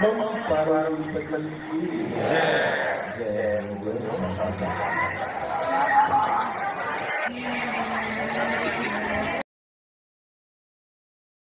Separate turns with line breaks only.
memperbarui peneliti.